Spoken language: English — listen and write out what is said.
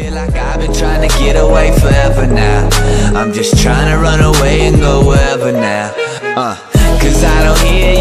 feel like I've been trying to get away forever now. I'm just trying to run away and go wherever now. Uh, Cause I don't hear you,